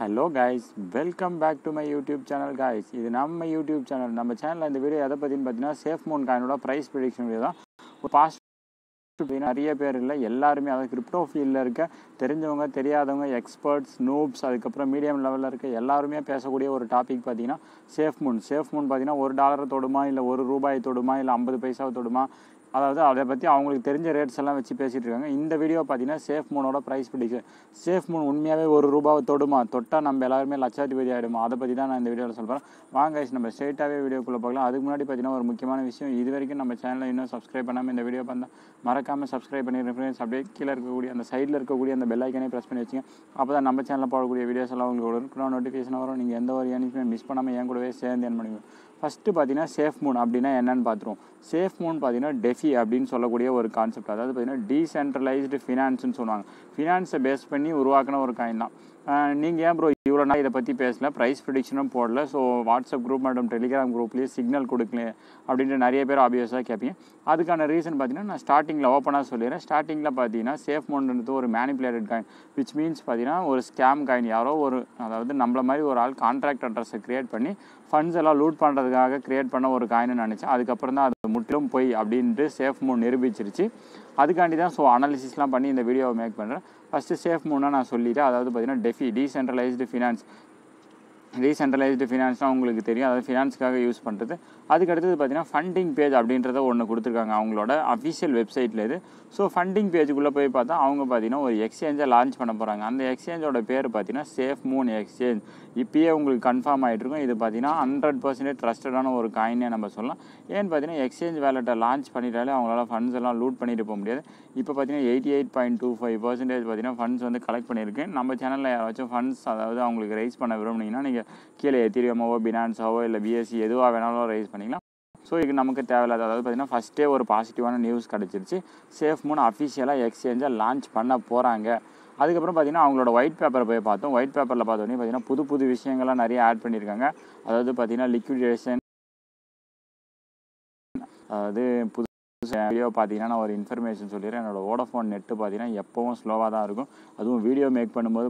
Hello guys welcome back to my YouTube channel guys இது நம்ம YouTube channel நம்ம சேனலில் இந்த வீடியோ எதை பற்றின்னு பார்த்தீங்கன்னா சேஃப் மூன் காயினோட ப்ரைஸ் ப்ரிடிக்ஷன் வீடியோ தான். ஒரு பாஸ்ட் நிறைய பேர் இல்லை எல்லாருமே அதாவது கிரிப்டோ ஃபீல்டில் இருக்க தெரிஞ்சவங்க தெரியாதவங்க எக்ஸ்பர்ட்ஸ் நூப்ஸ் அதுக்கப்புறம் மீடியம் லெவலில் இருக்க எல்லாருமே பேசக்கூடிய ஒரு டாபிக் பார்த்தீங்கன்னா சேஃப் மூன் சேஃப் மூன் பார்த்தீங்கன்னா ஒரு டாலரை தொடுமா இல்லை ஒரு ரூபாய் தொடுமா இல்லை ஐம்பது பைசாவை தொடுமா அதாவது அதை பற்றி அவங்களுக்கு தெரிஞ்ச ரேட்ஸ் எல்லாம் வச்சு பேசிகிட்டு இருக்காங்க. இந்த வீடியோ பார்த்தீங்கன்னா சேஃப் மூனோட ப்ரைஸ் ப்ரிடிக்ஷன் சேஃப் மூன் உண்மையாகவே ஒரு ரூபாவை தொடுமா? தொட்டால் நம்ம எல்லாருமே லட்சாதிபதி ஆகிடுமா அதை பற்றி தான் நான் இந்த வீடியோவில் சொல்கிறேன் வாங்க guys, நம்ம ஸ்ட்ரெயிட்டாகவே வீடியோக்குள்ளே பார்க்கலாம் அதுக்கு முன்னாடி பார்த்தீங்கன்னா ஒரு முக்கியமான விஷயம். இது வரைக்கும் நம்ம சேனலை இன்னும் சப்ஸ்கிரைப் பண்ணாமல் இந்த வீடியோ பார்த்தா மறக்காமல் சப்ஸ்கிரைப் பண்ணி ஃப்ரெண்ட்ஸ் அப்படியே கீழே இருக்கக்கூடிய அந்த சைடில் இருக்கக்கூடிய அந்த பெல் ஐக்கனே ப்ரெஸ் பண்ணி வச்சுங்க. அப்போ தான் நம்ம சேனலில் போடக்கூடிய வீடியோஸ் எல்லாம் உங்களுக்கு உடனுக்குடன் நோட்டிஃபிகேஷன் வரும். நீங்கள் எந்த ஒரு ஏனிக்குமே மிஸ் பண்ணாமல் என் கூடவே சேர்ந்து என் பண்ணுவீங்க ஃபஸ்ட்டு பார்த்தீங்கன்னா சேஃப் மூன் அப்படின்னா என்னென்னு பார்த்துருவோம். சேஃப் மூன் பார்த்தீங்கன்னா டெஃபி அப்படின்னு சொல்லக்கூடிய ஒரு கான்செப்ட் அதாவது பார்த்தீங்கன்னா டீசென்ட்ரலைஸ்டு ஃபினான்ஸ்னு சொல்லுவாங்க. ஃபினான்ஸை பேஸ் பண்ணி உருவாக்கின ஒரு காயின் தான். நீங்கள் ஏன் ப்ரோ இவ்வளோ நாள் இதை பற்றி பேசல ப்ரைஸ் ப்ரிடிக்ஷனும் போடல. ஸோ வாட்ஸ்அப் குரூப் மற்றும் டெலிகிராம் குரூப்லேயே சிக்னல் கொடுக்கல அப்படின்ட்டு நிறைய பேர் ஆப்வியஸாக கேட்பீங்க. அதுக்கான ரீசன் பார்த்தீங்கன்னா நான் ஸ்டார்டிங்கில் ஓப்பனாக சொல்லிடுறேன். ஸ்டார்டிங்கில் பார்த்தீங்கன்னா சேஃப் மோன்றது ஒரு மேனிப்புலேட்டட் காயின் விச் மீன்ஸ் பார்த்தீங்கன்னா ஒரு ஸ்கேம் காயின் யாரோ ஒரு அதாவது நம்மள மாதிரி ஒரு ஆள் கான்ட்ராக்ட் அட்ரஸை க்ரியேட் பண்ணி ஃபண்ட்ஸ் எல்லாம் லூட் பண்ணுறதுக்காக க்ரியேட் பண்ண ஒரு காயின்னு நினச்சேன். அதுக்கப்புறம் தான் அது முற்றிலும் போய் அப்படின்ட்டு சேஃப் மூன் நிரூபிச்சிருச்சு. அதுக்காண்டி தான் ஸோ அனாலிசிஸ்லாம் பண்ணி இந்த வீடியோவை மேக் பண்ணுறேன் ஃபஸ்ட்டு சேஃப் மூணாக நான் சொல்லிவிட்டேன் அதாவது பார்த்தீங்கன்னா டெஃபி டீசென்ட்ரலைஸ்டு ஃபினான்ஸ் டீசென்ட்ரலைஸ்டு ஃபினான்ஸ்னால் உங்களுக்கு தெரியும். அதாவது ஃபினான்ஸ்க்காக யூஸ் பண்ணுறது அதுக்கு அடுத்தது பார்த்தீங்கன்னா ஃபண்டிங் பேஜ் அப்படின்றத ஒன்று கொடுத்துருக்காங்க அவங்களோட அஃபிஷியல் வெப்சைட்டில் இது. ஸோ ஃபண்டிங் பேஜுக்குள்ளே போய் பார்த்தா அவங்க பார்த்தீங்கன்னா ஒரு எக்ஸ்சேஞ்சை லான்ச் பண்ண போகிறாங்க அந்த எக்ஸ்சேஞ்சோட பேர் பார்த்தீங்கன்னா சேஃப் மூன் எக்ஸ்சேஞ்ச் இப்போயே உங்களுக்கு கன்ஃபார்ம் ஆகிட்டு இருக்கும். இது பார்த்தீங்கன்னா ஹண்ட்ரட் பர்சன்டேஜ் ட்ரஸ்டடான ஒரு காயினே நம்ம சொல்லலாம். ஏன்னு பார்த்தீங்கன்னா எக்ஸ்சேஞ்ச் வேலெட்டை லான்ச் பண்ணிட்டாலே அவங்களால ஃபண்ட்ஸ் எல்லாம் லூட் பண்ணிட்டு போக முடியாது. இப்போ பார்த்தீங்கன்னா eighty eight point two five percentage பார்த்தீங்கன்னா ஃபண்ட்ஸ் வந்து கலெக்ட் பண்ணியிருக்கேன் நம்ம சேனலில் யாராச்சும் ஃபண்ட்ஸ் அதாவது அவங்களுக்கு ரைஸ் பண்ண விரும்புனீங்கன்னா நீங்கள் கீழே எத்திரியமாவோ பினான்ஸாவோ இல்லை பிஎஸ்சி எதுவாக வேணாலும் ரைஸ் பண்ணி பண்ணிக்கலாம். ஸோ இதுக்கு நமக்கு தேவையில்லாத அதாவது பார்த்தீங்கன்னா ஃபஸ்ட்டே ஒரு பாசிட்டிவான நியூஸ் கிடச்சிருச்சு. சேஃப் மூணு அஃபிஷியலாக எக்ஸ்சேஞ்சை லான்ச் பண்ண போகிறாங்க அதுக்கப்புறம் பார்த்தீங்கன்னா அவங்களோட ஒயிட் பேப்பரை போய் பார்த்தோம். ஒயிட் பேப்பரில் பார்த்தோன்னே பார்த்தீங்கன்னா புது புது விஷயங்கள்லாம் நிறைய ஆட் பண்ணியிருக்காங்க. அதாவது பார்த்தீங்கன்னா லிக்விடேஷன் அதாவது புது வீடியோ பார்த்தீங்கன்னா நான் ஒரு இன்ஃபர்மேஷன் சொல்லிடுறேன். என்னோட வோடஃபோன் நெட்டு பார்த்தீங்கன்னா எப்போவும் ஸ்லோவாக தான் இருக்கும். அதுவும் வீடியோ மேக் பண்ணும்போது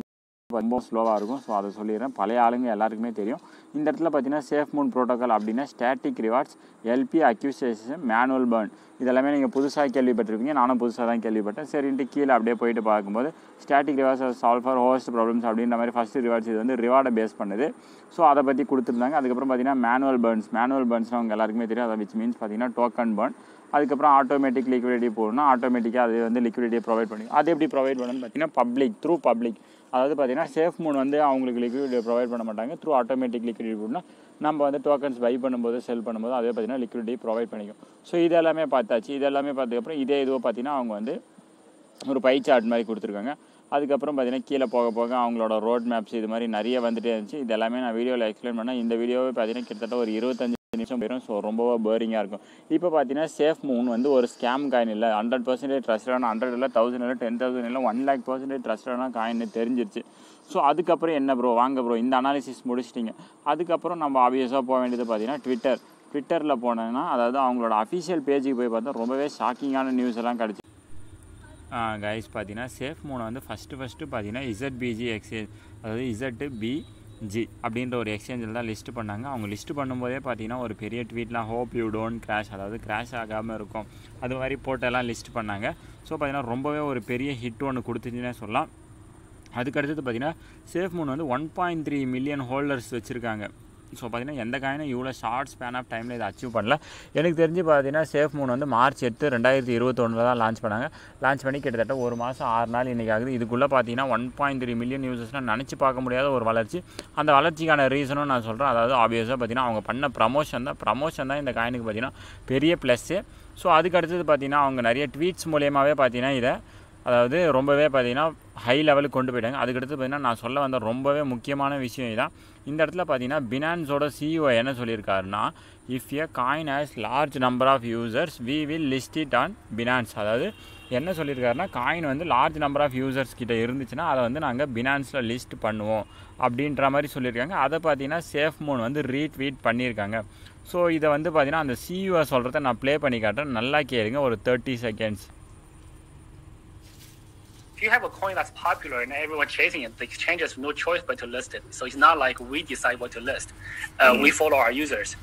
ரொம்ப ஸ்லோவாக இருக்கும். ஸோ அதை சொல்லிடுறேன். பழைய ஆளுங்க எல்லாருக்குமே தெரியும். இந்த இடத்துல பார்த்தீங்கன்னா சேஃப் மூன் ப்ரோட்டோக்கால் அப்படின்னா static rewards LP acquisition manual burn இதெல்லாமே நீங்கள் புதுசாக கேள்விப்பட்டிருப்பீங்க. நானும் புதுசாக தான் கேள்விப்பட்டேன். சரின்ட்டு கீழே அப்படியே போயிட்டு பார்க்கும்போது static rewards solve for host problems அப்படின்ற மாதிரி ஃபஸ்ட்டு ரிவார்ட்ஸ் இது வந்து ரிவார்டை பேஸ் பண்ணுது. ஸோ அதை பற்றி கொடுத்துருந்தாங்க. அதுக்கப்புறம் பார்த்தீங்கன்னா மேனுவல் பர்ன்ஸ் மேனுவல் பேர்ன்ஸ்னால் அவங்க எல்லாருக்குமே தெரியும். அதை விச் மீன்ஸ் பார்த்தீங்கன்னா டோக்கன் பர்ன் அதுக்கப்புறம் ஆட்டோமேட்டிக் லிக்விடிட்டி போகணும்னா ஆட்டோமேட்டிக்காக அது வந்து லிக்விடிட்டியை ப்ரொவைட் பண்ணி அது எப்படி ப்ரொவைட் பண்ணணும்னு பார்த்தீங்கன்னா பப்ளிக் த்ரூ பப்ளிக் அதாவது பார்த்தீங்கன்னா சேஃப் மூன் வந்து அவங்களுக்கு லிக்விட் ப்ரொவைட் பண்ண மாட்டாங்க. த்ரூ ஆட்டோமேட்டிக் லிக்விட் போடணும் நம்ம வந்து டோக்கன்ஸ் பை பண்ணும்போது செல் பண்ணும்போது அதே பார்த்தீங்கன்னா லிக்விடிட்டி ப்ரொவைட் பண்ணிக்கும். ஸோ இது எல்லாமே பார்த்தாச்சு. இது எல்லாமே பார்த்ததுக்கப்புறம் இதே இதுவோ பார்த்தீங்கன்னா அவங்க வந்து ஒரு பை சார்ட் மாதிரி கொடுத்துருக்காங்க. அதுக்கப்புறம் பார்த்தீங்கன்னா கீழே போக போக அவங்களோட ரோட் மேப்ஸ் இது மாதிரி நிறைய வந்துட்டே இருந்துச்சு. இது எல்லாமே நான் வீடியோவில் எக்ஸ்பிளைன் பண்ணேன். இந்த வீடியோவே பார்த்தீங்கன்னா கிட்டத்தட்ட ஒரு இருபத்தஞ்சு நிமிஷம் போயிடும். ஸோ ரொம்பவே போரிங்காக இருக்கும். இப்போ பார்த்தீங்கன்னா சேஃப் மூன் வந்து ஒரு ஸ்கேம் காயின் இல்லை. ஹண்ட்ரட் பர்சன்டேஜ் ட்ரஸ்டான ஹண்ட்ரட் இல்லை தௌசண்ட் இல்லை டென் தௌசண்ட் இல்லை ஒன் லேக் பர்சன்டேஜ் ட்ரஸ்டான காயின் தெரிஞ்சிருச்சு. ஸோ அதுக்கப்புறம் என்ன ப்ரோ வாங்க ப்ரோ இந்த அனாலிசிஸ் முடிச்சிட்டிங்க. அதுக்கப்புறம் நம்ம ஆப்வியஸாக போக வேண்டியது பார்த்தீங்கன்னா ட்விட்டர் ட்விட்டரில் போனேன்னா அதாவது அவங்களோட அஃபிஷியல் பேஜுக்கு போய் பார்த்தா ரொம்பவே ஷாக்கிங்கான நியூஸ் எல்லாம் கிடச்சி கைஸ் பார்த்தீங்கன்னா சேஃப் மூணை வந்து ஃபஸ்ட்டு ஃபஸ்ட்டு பார்த்தீங்கன்னா இசட் பிஜி எக்ஸேஞ்ச் அதாவது இசட்டு பி ஜி அப்படின்ற ஒரு எக்ஸ்சேஞ்சில் தான் லிஸ்ட்டு பண்ணாங்க. அவங்க லிஸ்ட்டு பண்ணும்போதே பார்த்தீங்கன்னா ஒரு பெரிய ட்வீட்லாம் ஹோப் யூ டோன்ட் கிராஷ் அதாவது கிராஷ் ஆகாமல் இருக்கும். அது மாதிரி போட்டெல்லாம் லிஸ்ட் பண்ணாங்க. ஸோ பார்த்தீங்கன்னா ரொம்பவே ஒரு பெரிய ஹிட் ஒன்று கொடுத்துச்சுன்னே சொல்லலாம். அதுக்கடுத்தது பார்த்தீங்கன்னா சேஃப் மூன் வந்து one point three million holders வச்சுருக்காங்க. ஸோ பார்த்தீங்கன்னா எந்த காயினும் இவ்வளோ ஷார்ட் ஸ்பேன் ஆஃப் டைமில் இதை அச்சீவ் பண்ணல. எனக்கு தெரிஞ்சு பார்த்தீங்கன்னா சேஃப் மூன் வந்து மார்ச் எட்டு ரெண்டாயிரத்தி இருபத்தொன்னில் தான் லான்ச் பண்ணாங்க. லான்ச் பண்ணி கிட்டத்தட்ட ஒரு மாதம் ஆறு நாள் இன்றைக்கி ஆகுது. இதுக்குள்ளே பார்த்தீங்கன்னா ஒன் பாயிண்ட் த்ரீ மில்லியன் யூசர்ஸ்னால் நினச்சி பார்க்க முடியாத ஒரு வளர்ச்சி. அந்த வளர்ச்சிக்கான ரீசனும் நான் சொல்கிறேன் அதாவது ஆப்வியஸாக பார்த்தீங்கன்னா அவங்க பண்ண ப்ரமோஷன் தான். ப்ரமோஷன் தான் இந்த காயினுக்கு பார்த்தீங்கன்னா பெரிய ப்ளஸ்ஸு ஸோ அதுக்கு அடுத்தது பார்த்தீங்கன்னா அவங்க நிறைய ட்வீட்ஸ் மூலியமாகவே பார்த்தீங்கன்னா இதை அதாவது ரொம்பவே பார்த்தீங்கன்னா ஹை லெவலுக்கு கொண்டு போயிட்டாங்க. அதுக்கடுத்து பார்த்தீங்கன்னா நான் சொல்ல வந்த ரொம்பவே முக்கியமான விஷயம் இதான். இந்த இடத்துல பார்த்தீங்கன்னா பினான்ஸோட சிஇஓ என்ன சொல்லியிருக்காருன்னா if a coin has large number of users we will list it on Binance அதாவது என்ன சொல்லியிருக்காருன்னா காயின் வந்து லார்ஜ் நம்பர் ஆஃப் யூசர்ஸ் கிட்ட இருந்துச்சுன்னா அதை வந்து நாங்கள் பினான்ஸில் லிஸ்ட் பண்ணுவோம். அப்படின்ற மாதிரி சொல்லியிருக்காங்க. அதை பார்த்தீங்கன்னா சேஃப் மூன் வந்து ரீட்வீட் பண்ணியிருக்காங்க. ஸோ இதை வந்து பார்த்தீங்கன்னா அந்த சிஇஓ சொல்கிறத நான் ப்ளே பண்ணி காட்டுறேன். நல்லா கேளுங்க ஒரு thirty seconds if you have a coin that's popular and everyone chasing it, the exchange has no choice but to list it. So it's not like we decide what to list. Uh, We follow our users.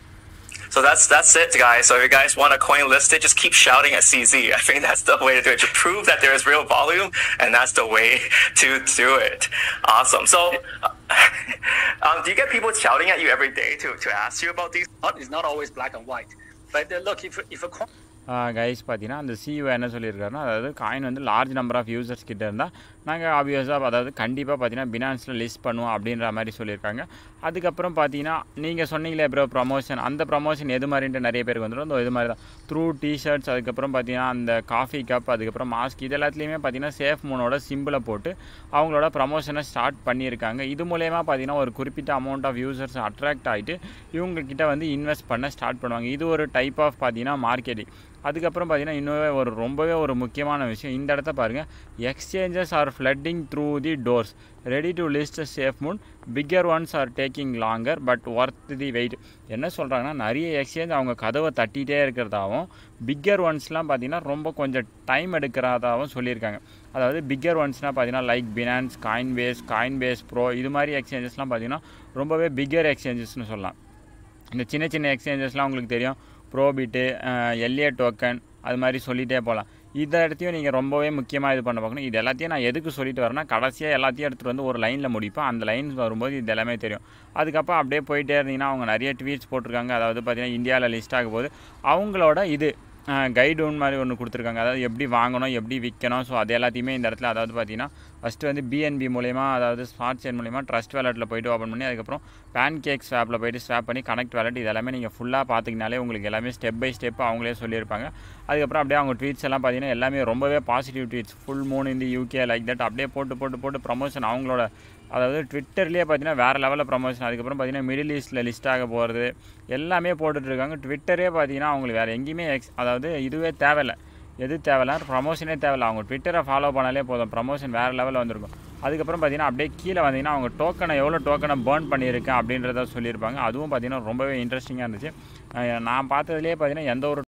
So that's that's it, guys. So if you guys want a coin listed, just keep shouting at CZ. I think that's the way to do it to prove that there is real volume, and that's the way to do it. Awesome. So, um, do you get people shouting at you every day to, to ask you about these? It's not always black and white. But uh, look, if, if a coin guys பார்த்தீங்கன்னா அந்த CEO என்ன சொல்லியிருக்காருன்னா அதாவது coin வந்து large number of users கிட்ட இருந்தால் நாங்கள் ஆப்வியஸாக அதாவது கண்டிப்பாக பார்த்தீங்கன்னா பினான்ஸில் லிஸ்ட் பண்ணுவோம் அப்படின்ற மாதிரி சொல்லியிருக்காங்க. அதுக்கப்புறம் பார்த்தீங்கன்னா நீங்கள் சொன்னீங்களே ப்ரோ ப்ரமோஷன் அந்த ப்ரமோஷன் எது மாதிரின்ட்டு நிறைய பேருக்கு வந்துடும் இந்த இது மாதிரி தான் த்ரூ டிஷர்ட்ஸ் அதுக்கப்புறம் பார்த்தீங்கன்னா அந்த காஃபி கப் அதுக்கப்புறம் மாஸ்க் இது எல்லாத்துலேயுமே பார்த்தீங்கன்னா சேஃப் மூனோட சிம்பிளை போட்டு அவங்களோட ப்ரமோஷனை ஸ்டார்ட் பண்ணியிருக்காங்க. இது மூலயமா பார்த்தீங்கன்னா ஒரு குறிப்பிட்ட அமௌண்ட் ஆஃப் யூசர்ஸ் அட்ராக்ட் ஆகிட்டு இவங்கக்கிட்ட வந்து இன்வெஸ்ட் பண்ண ஸ்டார்ட் பண்ணுவாங்க. இது ஒரு டைப் ஆஃப் பார்த்தீங்கன்னா மார்க்கெட்டிங் அதுக்கப்புறம் பார்த்தீங்கன்னா இன்னுமே ஒரு ரொம்பவே ஒரு முக்கியமான விஷயம். இந்த இடத்த பாருங்கள் exchanges are flooding through the doors ready to list safe moon bigger ones are taking longer but worth the wait என்ன சொல்கிறாங்கன்னா நிறைய எக்ஸ்சேஞ்ச் அவங்க கதவை தட்டிகிட்டே இருக்கிறதாகவும் பிக்கர் ஒன்ஸ்லாம் பார்த்தீங்கன்னா ரொம்ப கொஞ்சம் டைம் எடுக்கிறதாகவும் சொல்லியிருக்காங்க. அதாவது பிக்கர் ஒன்ஸ்னால் பார்த்தீங்கன்னா like Binance Coinbase Coinbase bro இது மாதிரி எக்ஸ்சேஞ்சஸ்லாம் பார்த்தீங்கன்னா ரொம்பவே பிக்கர் எக்ஸ்சேஞ்சஸ்னு சொல்லலாம். இந்த சின்ன சின்ன எக்ஸ்சேஞ்சஸ்லாம் உங்களுக்கு தெரியும். ப்ரோபிட்டு எல்ஏ டோக்கன் அது மாதிரி சொல்லிகிட்டே போகலாம். இந்த இடத்தையும் நீங்கள் ரொம்பவே முக்கியமாக இது பண்ண பார்க்கணும். இது எல்லாத்தையும் நான் எதுக்கு சொல்லிட்டு வரேன்னா கடைசியாக எல்லாத்தையும் எடுத்துகிட்டு வந்து ஒரு லைனில் முடிப்பேன். அந்த லைன் வரும்போது இது எல்லாமே தெரியும். அதுக்கப்புறம் அப்படியே போயிட்டே இருந்தீங்கன்னா அவங்க நிறைய ட்வீட்ஸ் போட்டிருக்காங்க. அதாவது பார்த்தீங்கன்னா இந்தியாவில் லிஸ்ட் ஆகும் போது அவங்களோட இது கைடு ஒன்று மாதிரி ஒன்று கொடுத்துருக்காங்க. அதாவது எப்படி வாங்கணும் எப்படி விற்கணும் ஸோ அது எல்லாத்தையுமே இந்த இடத்துல அதாவது பார்த்தீங்கன்னா ஃபஸ்ட்டு வந்து பிஎன்பி மூலயமா அதாவது ஸ்மார்ட் செயின் மூலயமா ட்ரஸ்ட் வேலெட்டில் போயிட்டு ஓப்பன் பண்ணி அதுக்கப்புறம் பேன் கேக் ஸ்வாப்பில் போயிட்டு ஸ்வாப் பண்ணி கனெக்ட் வேலெட் இது எல்லாமே நீங்கள் ஃபுல்லாக பார்த்திங்கனாலே உங்களுக்கு எல்லாமே ஸ்டெப் பை ஸ்டெப் அவங்களே சொல்லியிருப்பாங்க. அதுக்கப்புறம் அப்படியே அவங்க ட்வீட்ஸ் எல்லாம் பார்த்தீங்கன்னா எல்லாமே ரொம்பவே பாசிட்டிவ் ட்வீட்ஸ் ஃபுல் மூணு இந்த யூகே லைக் தட் அப்படியே போட்டு போட்டு போட்டு ப்ரமோஷன் அவங்களோட அதாவது ட்விட்டர்லேயே பார்த்தீங்கன்னா வேறு லெவலில் ப்ரமோஷன் அதுக்கப்புறம் பார்த்தீங்கன்னா மிடில் ஈஸ்ட்டில் லிஸ்ட் ஆக போகிறது எல்லாமே போட்டுட்ருக்காங்க ட்விட்டரே பார்த்தீங்கன்னா அவங்களுக்கு வேறு எங்கேயுமே எக்ஸ் அதாவது இதுவே தேவையில்லை. எது தேவையில்ல? ப்ரமோஷனே தேவையில்ல. அவங்க ட்விட்டரை ஃபாலோ பண்ணாலே போதும். ப்ரமோஷன் வேறு லெவலில் வந்திருக்கும். அதுக்கப்புறம் பார்த்தீங்கன்னா அப்படியே கீழே வந்தீங்கன்னா அவங்க டோக்கனை எவ்வளோ டோக்கனை பேர்ன் பண்ணியிருக்கேன் அப்படின்றத சொல்லியிருப்பாங்க. அதுவும் பார்த்தீங்கன்னா ரொம்பவே இன்ட்ரெஸ்டிங்காக இருந்துச்சு. நான் பார்த்ததுலேயே பார்த்தீங்கன்னா எந்த ஒரு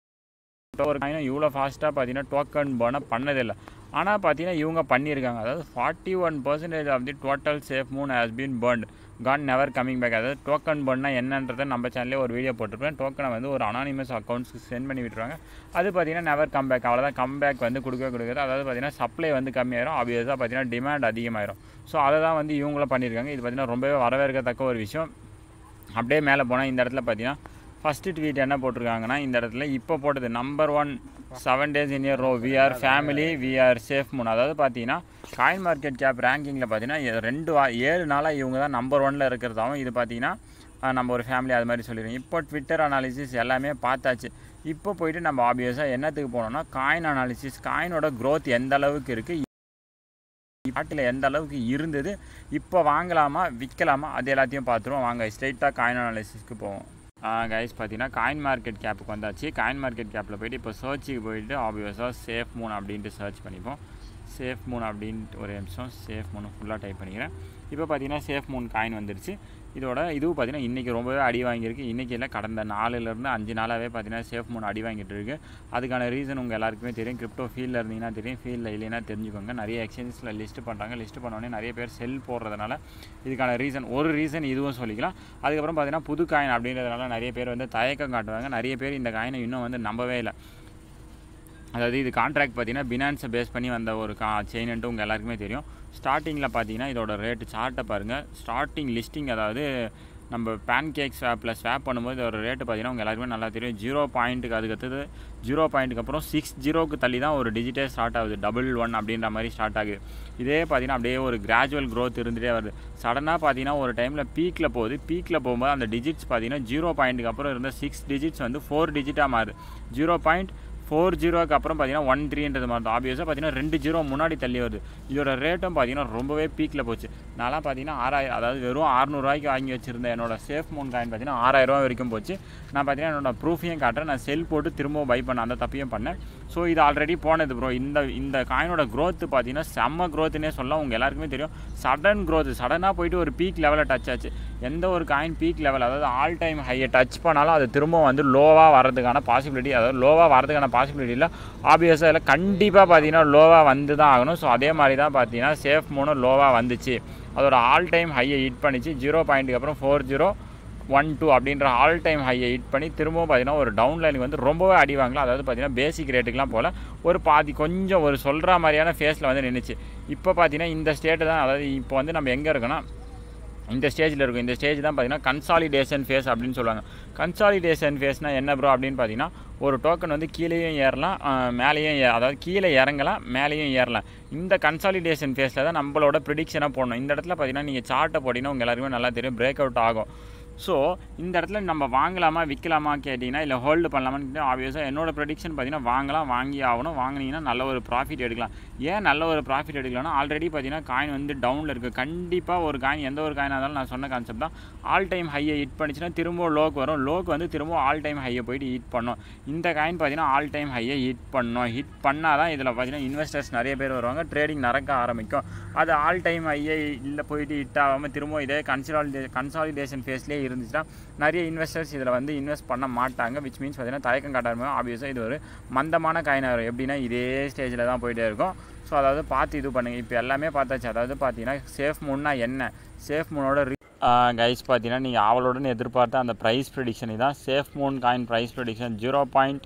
டோக்கனும் இவ்வளோ ஃபாஸ்ட்டாக பார்த்தீங்கன்னா டோக்கன் பேர்னை பண்ணதில்லை ஆனால் பார்த்தீங்கன்னா இவங்க பண்ணியிருக்காங்க. அதாவது forty one percentage of the total SafeMoon has been burnt gone never coming back அதாவது டோக்கன் பண்ணால் என்னன்றதை நம்ம சேனல்லே ஒரு வீடியோ போட்டிருப்பேன் டோக்கனை வந்து ஒரு அனானிமஸ் அக்கௌண்ட்ஸ்க்கு சென்ட் பண்ணி விட்டுருவாங்க. அது பார்த்தீங்கன்னா நெவர் கம் பேக் அவ்வளோதான் கம் பேக் வந்து கொடுக்கவே கொடுக்குறது அதாவது பார்த்தீங்கன்னா சப்ளை வந்து கம்மியாயிரும். ஆப்வியஸாக பார்த்தீங்கன்னா டிமாண்ட் அதிகமாயிரும். ஸோ அதை தான் வந்து இவங்களும் பண்ணியிருக்காங்க. இது பார்த்தீங்கன்னா ரொம்பவே வரவேற்கத்தக்க ஒரு விஷயம். அப்படியே மேலே போனால் இந்த இடத்துல பார்த்தீங்கன்னா ஃபஸ்ட்டு ட்வீட் என்ன போட்டிருக்காங்கன்னா இந்த இடத்துல இப்போ போட்டது number one seven days in year row we are family we are safe மூணு அதாவது பார்த்தீங்கன்னா காயின் மார்க்கெட் கேப் ரேங்கிங்கில் பார்த்தீங்கன்னா ரெண்டு வா ஏழு நாளாக இவங்க தான் நம்பர் ஒனில் இருக்கிறதாவும் இது பார்த்தீங்கன்னா நம்ம ஒரு ஃபேமிலி அது மாதிரி சொல்லிடுவோம் இப்போ ட்விட்டர் அனாலிசிஸ் எல்லாமே பார்த்தாச்சு. இப்போ போயிட்டு நம்ம ஆப்வியஸாக என்னத்துக்கு போனோம்னா காயின் அனாலிசிஸ் காயினோட க்ரோத் எந்த அளவுக்கு இருக்குது நாட்டில் எந்த அளவுக்கு இருந்தது? இப்போ வாங்கலாமா விற்கலாமா அது எல்லாத்தையும் பார்த்துருவோம். வாங்க ஸ்ட்ரைட்டாக காயின் அனாலிசிஸ்க்கு போவோம். கைஸ் பார்த்தீங்கன்னா காயின் மார்க்கெட் கேப்புக்கு வந்தாச்சு. காயின் மார்க்கெட் கேப்பில் போயிட்டு இப்போ சர்ச்சுக்கு போயிட்டு ஆப்வியஸாக சேஃப் மூன் அப்படின்ட்டு சர்ச் பண்ணிப்போம். சேஃப் மூன் அப்படின்ட்டு ஒரு நிமிஷம் சேஃப் மூணு ஃபுல்லாக டைப் பண்ணிக்கிறேன். இப்போ பார்த்தீங்கன்னா சேஃப் மூன் காயின் வந்துருச்சு. இதோட இதுவும் பார்த்தீங்கன்னா இன்றைக்கி ரொம்பவே அடி வாங்கியிருக்கு. இன்றைக்கி இல்லை கடந்த நாலுலேருந்து அஞ்சு நாளாகவே பார்த்தீங்கன்னா சேஃப் மூணு அடி வாங்கிட்டு இருக்கு. அதுக்கான ரீசன் உங்கள் எல்லாருக்குமே தெரியும். கிரிப்டோ ஃபீல்டில் இருந்தீங்கன்னா தெரியும். ஃபீல்டில் இல்லைன்னா தெரிஞ்சுக்கோங்க. நிறைய எக்ஸ்சேஞ்சஸில் லிஸ்ட் பண்ணுறாங்க லிஸ்ட் பண்ணோடனே நிறைய பேர் செல் போடுறதுனால இதுக்கான ரீசன் ஒரு ரீசன் இதுவும் சொல்லிக்கலாம். அதுக்கப்புறம் பார்த்தீங்கன்னா புது காயின் அப்படின்றதுனால நிறைய பேர் வந்து தயக்கம் காட்டுவாங்க. நிறைய பேர் இந்த காயினை இன்னும் வந்து நம்பவே இல்லை. அதாவது இது கான்ட்ராக்ட் பார்த்தீங்கன்னா பினான்ஸை பேஸ் பண்ணி வந்த ஒரு கா செயின்ட்டு உங்கள் எல்லாருக்குமே தெரியும். ஸ்டார்டிங்கில் பார்த்தீங்கன்னா இதோட ரேட்டு சார்ட்டை பாருங்கள் ஸ்டார்டிங் லிஸ்டிங் அதாவது நம்ம பேன் கேக் ஸ்வாப்பில் ஸ்வாப் பண்ணும்போது இதோட ரேட்டு பார்த்தீங்கன்னா உங்கள் எல்லாருக்குமே நல்லா தெரியும். ஜீரோ பாயிண்ட்டுக்கு அதுக்கடுத்தது ஜீரோ பாயிண்ட்டுக்கு அப்புறம் சிக்ஸ் ஜீரோக்கு தள்ளி தான் ஒரு டிஜிட்டே ஸ்டார்ட் ஆகுது. டபுள் ஒன் அப்படின்ற மாதிரி ஸ்டார்ட் ஆகுது. இதே பார்த்தீங்கன்னா அப்படியே ஒரு கிராஜுவல் க்ரோத் இருந்துகிட்டே வருது. சடனாக பார்த்தீங்கன்னா ஒரு டைமில் பீக்கில் போகுது. பீக்கில் போகும்போது அந்த டிஜிட்ஸ் பார்த்தீங்கன்னா ஜீரோ பாயிண்ட்டுக்கு அப்புறம் இருந்த சிக்ஸ் டிஜிட்ஸ் வந்து ஃபோர் டிஜிட்டாக மாறுது. ஜீரோ பாயிண்ட் ஃபோர் ஜீரோக்கு அப்புறம் பார்த்தீங்கன்னா ஒன் த்ரீன்றது மாதிரி தான். ஆப்வியஸாக பார்த்தீங்கன்னா ரெண்டு ஜீரோ முன்னாடி தள்ளி வருது. இதோட ரேட்டும் பார்த்தீங்கன்னா ரொம்பவே பீக்கில் போச்சு. நான்லாம் பார்த்தீங்கன்னா ஆறாயிரம் அதாவது வெறும் அறநூறுவாய்க்கு வாங்கி வச்சுருந்தேன். என்னோட சேஃப் மோன் காயின் பார்த்தீங்கன்னா ஆறாயிரம் ரூபா வரைக்கும் போச்சு. நான் பார்த்தீங்கன்னா என்னோட ப்ரூஃபையும் காட்டுறேன். நான் செல் போட்டு திரும்பவும் பை பண்ண அந்த தப்பையும் பண்ணேன். ஸோ இது ஆல்ரெடி போனது ப்ரோ இந்த இந்த காயினோட க்ரோத்து பார்த்தீங்கன்னா செம்ம க்ரோத்துனே சொல்லலாம். உங்கள் எல்லாருக்குமே தெரியும். சடன் க்ரோத்து சடனாக போயிட்டு ஒரு பீக் லெவலில் டச் ஆச்சு. எந்த ஒரு காயின் பீக் லெவல் அதாவது ஆல் டைம் ஹையை டச் பண்ணாலும் அது திரும்ப வந்து லோவாக வரதுக்கான பாசிபிலிட்டி அதாவது லோவாக வரதுக்கான பாசிபிலிட்டி இல்லை. ஆப்வியஸாக இல்லை கண்டிப்பாக பார்த்தீங்கன்னா லோவாக வந்து தான் ஆகணும். ஸோ அதே மாதிரி தான் பார்த்தீங்கன்னா சேஃப் மூணும் லோவாக வந்துச்சு. அதோட ஆல் டைம் ஹையை ஹிட் பண்ணிச்சு ஜீரோ பாயிண்ட்டுக்கு அப்புறம் ஃபோர் ஜீரோ ஒன் டூ அப்படின்ற ஆல் டைம் ஹையை ஹிட் பண்ணி திரும்பவும் பார்த்தீங்கன்னா ஒரு டவுன் லைனுக்கு வந்து ரொம்பவே அடி வாங்கலாம். அதாவது பார்த்தீங்கன்னா பேசிக் ரேட்டுக்குலாம் போல் ஒரு பாதி கொஞ்சம் ஒரு சொல்கிற மாதிரியான ஃபேஸில் வந்து நின்றுச்சு இப்போ பார்த்தீங்கன்னா இந்த ஸ்டேட்டு தான் அதாவது இப்போ வந்து நம்ம எங்கே இருக்கோன்னா இந்த ஸ்டேஜில் இருக்கும். இந்த ஸ்டேஜ் தான் பார்த்தீங்கன்னா கன்சாலிடேஷன் ஃபேஸ் அப்படின்னு சொல்லுவாங்க. கன்சாலிடேஷன் ஃபேஸ்னால் என்ன ப்ரோ அப்படின்னு பார்த்தீங்கன்னா ஒரு டோக்கன் வந்து கீழேயும் ஏறலாம் மேலேயும் அதாவது கீழே இறங்கலாம் மேலேயும் ஏறலாம். இந்த கன்சாலிடேஷன் ஃபேஸில் தான் நம்மளோட ப்ரிடிக்ஷனாக போடணும். இந்த இடத்துல பார்த்தீங்கன்னா நீங்கள் சார்ட்டை போட்டிங்கன்னா உங்கள் எல்லாருமே நல்லா தெரியும். பிரேக் அவுட் ஆகும். ஸோ இந்த இடத்துல நம்ம வாங்கலாமா விற்கலாமா கேட்டிங்கன்னா இல்லை ஹோல்டு பண்ணலாமான்னு ஆப்வியஸாக என்னோட ப்ரொடிக்ஷன் பார்த்தீங்கன்னா வாங்கலாம் வாங்கி ஆகணும் வாங்கினீங்கன்னா நல்ல ஒரு ப்ராஃபிட் எடுக்கலாம். ஏன் நல்ல ஒரு ப்ராஃபிட் எடுக்கலாம்னா ஆல்ரெடி பார்த்தீங்கன்னா காயின் வந்து டவுனில் இருக்குது கண்டிப்பாக ஒரு காயின் எந்த ஒரு காயினாக இருந்தாலும் நான் சொன்ன கான்செப்ட் தான். ஆல் டைம் ஹையை ஹிட் பண்ணிச்சுன்னா திரும்ப லோக்கு வரும். லோக்கு வந்து திரும்ப ஆல் டைம் ஹையை போயிட்டு ஹிட் பண்ணும். இந்த காயின் பார்த்தீங்கன்னா ஆல் டைம் ஹையை ஹிட் பண்ணும். ஹிட் பண்ணால் தான் இதில் பார்த்தீங்கன்னா இன்வெஸ்டர்ஸ் நிறைய பேர் வருவாங்க. ட்ரேடிங் நடக்க ஆரம்பிக்கும். அது ஆல் டைம் ஹையை இல்லை போயிட்டு ஹிட் ஆகாமல் திரும்ப இதே கன்சாலிடே கன்சாலிடேஷன் ஃபேஸ்லேயே இருந்துச்சுன்னா நிறைய இன்வெஸ்டர்ஸ் இதில் வந்து இன்வெஸ்ட் பண்ண மாட்டாங்க விச் மீன்ஸ் பார்த்தீங்கன்னா தயக்கம் காட்டாமல் ஆப்வியஸாக இது ஒரு மந்தமான காயினாக வரும். எப்படின்னா இதே ஸ்டேஜில் தான் போயிட்டே இருக்கும். ஸோ அதாவது பார்த்து இது பண்ணுங்கள் இப்போ எல்லாமே பார்த்தாச்சு. அதாவது பார்த்தீங்கன்னா சேஃப் மூன்னா என்ன? சேஃப் மூனோட கைஸ் பார்த்தீங்கன்னா நீங்கள் ஆவலுடன் எதிர்பார்த்த அந்த ப்ரைஸ் ப்ரெடிக்ஷன் தான் SafeMoon coin price prediction zero point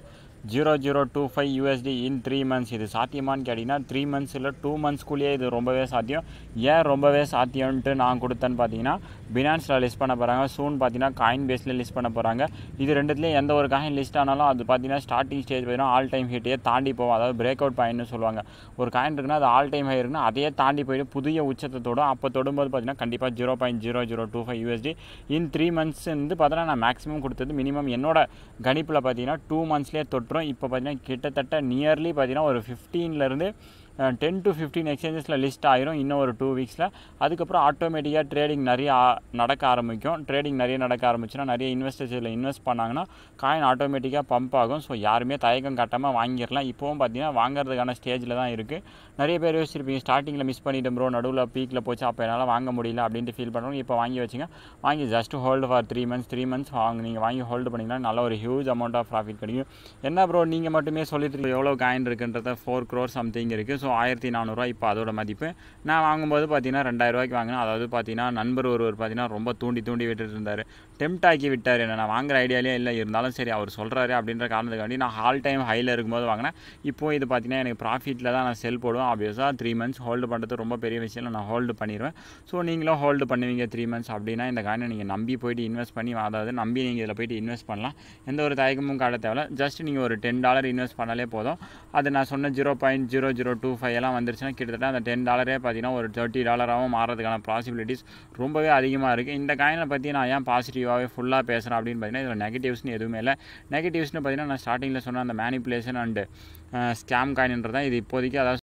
zero zero two five USD in three months இது சாத்தியமான்னு கேட்டிங்கன்னா த்ரீ மந்த்ஸ் இல்லை டூ மந்த்ஸ்க்குள்ளேயே இது ரொம்பவே சாத்தியம். ஏன் ரொம்பவே சாத்தியம்ன்ட்டு நான் கொடுத்தேன்னு பார்த்தீங்கன்னா பினான்ஸில் லிஸ்ட் பண்ண போகிறாங்க சூன் பார்த்தீங்கன்னா காயின் பேஸில் லிஸ்ட் பண்ண போகிறாங்க இது ரெண்டுத்துலேயும் எந்த ஒரு காயின் லிஸ்ட் ஆனாலும் அது பார்த்தீங்கன்னா ஸ்டார்டிங் ஸ்டேஜ் பார்த்தீங்கன்னா ஆல் டைம் ஹிட்டையே தாண்டி போகும். அதாவது பிரேக் அவுட் பாயிண்ட்னு சொல்லுவாங்க. ஒரு காயின் இருக்குன்னா அது ஆல் டைம் ஹை இருக்குன்னா அதையே தாண்டி போயிட்டு புதிய உச்சத்தை தொடும் அப்போ தொடும்போது பார்த்தீங்கன்னா கண்டிப்பாக zero point zero zero two five USD in three months வந்து பார்த்தீங்கன்னா நான் மேக்ஸிமம் கொடுத்தது மினிமம் என்னோட கணிப்பில் பார்த்தீங்கன்னா டூ மந்த்ஸ்லேயே அதுக்கப்புறம் இப்போ பார்த்தீங்கன்னா கிட்டத்தட்ட நியர்லி பார்த்தீங்கன்னா ஒரு ஃபிஃப்டீன்லேருந்து டென் டு ஃபிஃப்டீன் எக்ஸ்சேஞ்சஸில் லிஸ்ட் ஆயிரும் இன்னும் ஒரு டூ வீக்ஸில் அதுக்கப்புறம் ஆட்டோமேட்டிக்காக ட்ரேடிங் நிறைய நடக்க ஆரம்பிக்கும். ட்ரேடிங் நிறைய நடக்க ஆரம்பிச்சுன்னா நிறைய இன்வெஸ்டர்ஸ் இதில் இன்வெஸ்ட் பண்ணாங்கன்னா காயின் ஆட்டோமேட்டிக்காக பம்ப் ஆகும். ஸோ யாருமே தயக்கம் கட்டாமல் வாங்கிடலாம். இப்போவும் பார்த்தீங்கன்னா வாங்குறதுக்கான ஸ்டேஜில் தான் இருக்குது நிறைய பேர் யோசிச்சிருப்பீங்க ஸ்டார்டிங்கில் மிஸ் பண்ணிட்டு ப்ரோ நடுவில் பீக்கில் போச்சு அப்போ என்னால் வாங்க முடியல அப்படின்ட்டு ஃபீல் பண்ணுறோம் இப்போ வாங்கி வச்சுங்க. வாங்கி just hold for three months three months வாங்க நீங்கள் வாங்கி ஹோல்டு பண்ணிங்கன்னா நல்ல ஒரு ஹியூஜ் அமௌண்ட் ஆஃப் ப்ராஃபிட் கிடைக்கும். என்ன ப்ரோ நீங்கள் மட்டுமே சொல்லிட்டு எவ்வளோ காயின் இருக்குன்றத? ஃபோர் க்ரோர் சம்திங் இருக்குது ஸோ ஆயிரத்தி நானூறுரூவா இப்போ அதோட மதிப்பு. நான் வாங்கும்போது பார்த்தீங்கன்னா ரெண்டாயிரம் ரூபாய்க்கு வாங்கினேன். அதாவது பார்த்தீங்கன்னா நண்பர் ஒருவர் பார்த்தீங்கன்னா ரொம்ப தூண்டி தூண்டி விட்டுட்டு இருந்தார். டெம்ட் ஆக்கி விட்டார். என்ன நான் வாங்குற ஐடியாலே இல்லை இருந்தாலும் சரி அவர் சொல்கிறாரு அப்படின்ற காரணத்துக்காண்டி நான் ஆல் டைம் ஹையில் இருக்கும்போது வாங்கினேன். இப்போ இது பார்த்தீங்கன்னா எனக்கு ப்ராஃபிட்டில் தான் நான் செல் போடுவேன். ஆப்வியஸாக த்ரீ மந்த்ஸ் ஹோல்டு பண்ணுறது ரொம்ப பெரிய விஷயம் நான் ஹோல்டு பண்ணிடுவேன் ஸோ நீங்களும் ஹோல்டு பண்ணுவீங்க த்ரீ மந்த்ஸ் அப்படின்னா இந்த காயினை நீங்கள் நம்பி போயிட்டு இன்வெஸ்ட் பண்ணி அதாவது நம்பி நீங்கள் இதில் போயிட்டு இன்வெஸ்ட் பண்ணலாம். எந்த ஒரு தயக்கமும் காட்ட தேவையில்ல. ஜஸ்ட் நீங்கள் ஒரு டென் டாலர் இன்வெஸ்ட் பண்ணாலே போதும். அது நான் சொன்ன zero point zero zero two five எல்லாம் வந்துருச்சுன்னா கிட்டத்தட்ட அந்த டென் டாலரே பார்த்தீங்கன்னா ஒரு தேர்ட்டி டாலராகவும் மாறதுக்கான பாசிபிலிட்டிஸ் ரொம்பவே அதிகமாக இருக்குது இந்த காயினை பற்றி நான் ஏன் பாசிட்டிவாகவே ஃபுல்லாக பேசுகிறேன் அப்படின்னு பார்த்தீங்கன்னா இதில் நெகட்டிவ்ஸ்னு எதுவுமே இல்லை. நெகட்டிவ்ஸ்னு பார்த்தீங்கன்னா நான் ஸ்டார்டிங்கில் சொன்ன அந்த மேனிப்புலேஷன் அண்டு ஸ்கேம் காயின்ன்றதான் இது இப்போதைக்கு அதாவது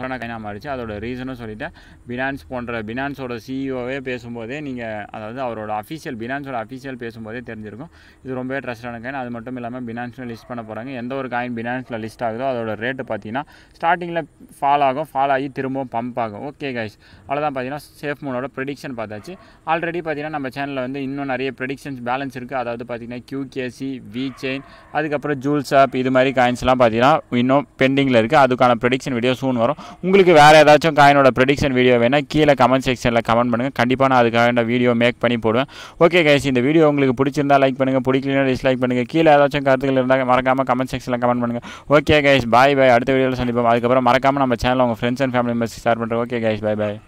சொன்ன கைனா மாறிச்சு அதோட ரீசனும் சொல்லிவிட்டேன் பினான்ஸ் போன்ற பினான்ஸோட சிஇஓவே பேசும்போதே நீங்கள் அதாவது அவரோட அஃபிஷியல் பினான்ஸோட அஃபிஷியல் பேசும்போதே தெரிஞ்சிருக்கும். இது ரொம்பவே ட்ரஸ்டான காயின் அது மட்டும் இல்லாமல் பினான்ஸில் லிஸ்ட் பண்ண போகிறாங்க எந்த ஒரு காயின் பினான்ஸில் லிஸ்ட் ஆகுதோ அதோட ரேட்டு பார்த்தீங்கன்னா ஸ்டார்டிங்கில் ஃபால் ஆகும். ஃபால் ஆகி திரும்பவும் பம்ப் ஆகும். ஓகே கைஸ் அவ்வளோதான் பார்த்தீங்கன்னா சேஃப் மூனோட ப்ரெடிக்ஷன் பார்த்தாச்சு. ஆல்ரெடி பார்த்தீங்கன்னா நம்ம சேனலில் வந்து இன்னும் நிறைய ப்ரெடிக்ஷன்ஸ் பேலன்ஸ் இருக்குது அதாவது பார்த்தீங்கன்னா கியூகேசி வி செயின் அதுக்கப்புறம் ஜூல்ஸ் ஆப் இது மாதிரி காயின்ஸ்லாம் பார்த்தீங்கன்னா இன்னும் பெண்டிங்கில் இருக்குது அதுக்கான ப்ரெடிக்ஷன் வீடியோ சூன் வரும். உங்களுக்கு வேறு ஏதாச்சும் காயினோட ப்ரெடிக்ஷன் வீடியோ வேணால் கீழே கமெண்ட் செக்ஷனில் கமெண்ட் பண்ணுங்கள் கண்டிப்பாக நான் அதுக்காக வீடியோ மேக் பண்ணி போடுவேன். ஓகே கைஸ் இந்த வீடியோ உங்களுக்கு பிடிச்சிருந்தா லைக் பண்ணுங்கள் பிடிக்கலனா டிஸ்லைக் பண்ணுங்கள் கீழே ஏதாச்சும் கருத்துக்கள் இருந்தால் மறக்காமல் கமெண்ட் செக்ஷனில் கமெண்ட் பண்ணுங்கள் ஓகே கைஸ் பாய் பாய் அடுத்த வீடியோவில் சந்திப்போம். அதுக்கப்புறம் மறக்காமல் நம்ம சேனலில் உங்கள் friends and family members share பண்ணுறேன் ஓகே கைஸ் பாய் பாய்